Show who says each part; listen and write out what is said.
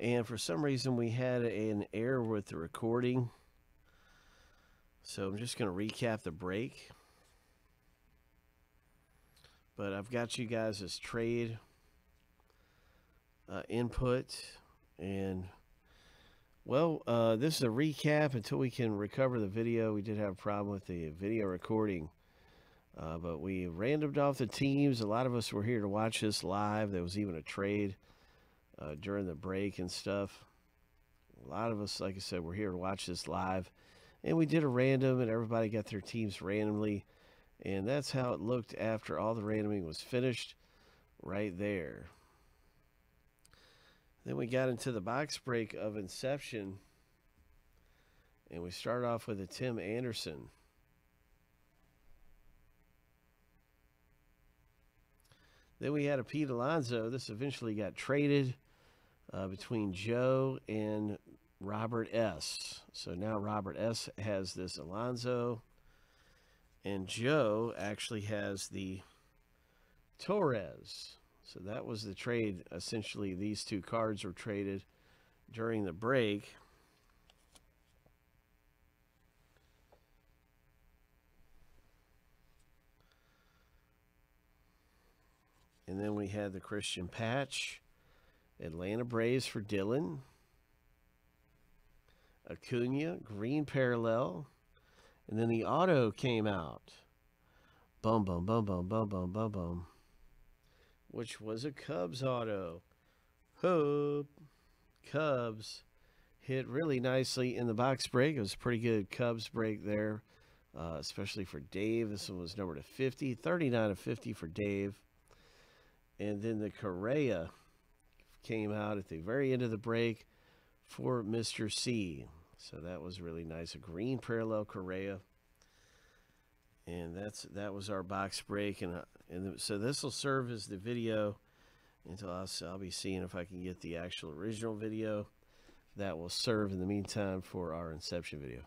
Speaker 1: And for some reason, we had an error with the recording. So I'm just going to recap the break. But I've got you guys as trade uh, input. And, well, uh, this is a recap until we can recover the video. We did have a problem with the video recording. Uh, but we randomed off the teams. A lot of us were here to watch this live. There was even a trade uh, during the break and stuff. A lot of us, like I said, we're here to watch this live. And we did a random, and everybody got their teams randomly. And that's how it looked after all the randoming was finished, right there. Then we got into the box break of Inception. And we started off with a Tim Anderson. Then we had a Pete Alonso. This eventually got traded uh, between Joe and Robert S. So now Robert S. has this Alonso, and Joe actually has the Torres. So that was the trade. Essentially, these two cards were traded during the break. And then we had the Cristian Pache, Atlanta Braves for Dylan, Acuna, green parallel, and then the auto came out. Boom, boom, boom, boom, boom, boom, boom, boom. Which was a Cubs auto. Hope Cubs hit really nicely in the box break. It was a pretty good Cubs break there, uh, especially for Dave. This one was number to 50, 39 of 50 for Dave. And then the Correa came out at the very end of the break for Mr. C. So that was really nice. A green parallel Correa. And that's that was our box break. And, uh, and so this will serve as the video until I'll, I'll be seeing if I can get the actual original video that will serve in the meantime for our Inception video.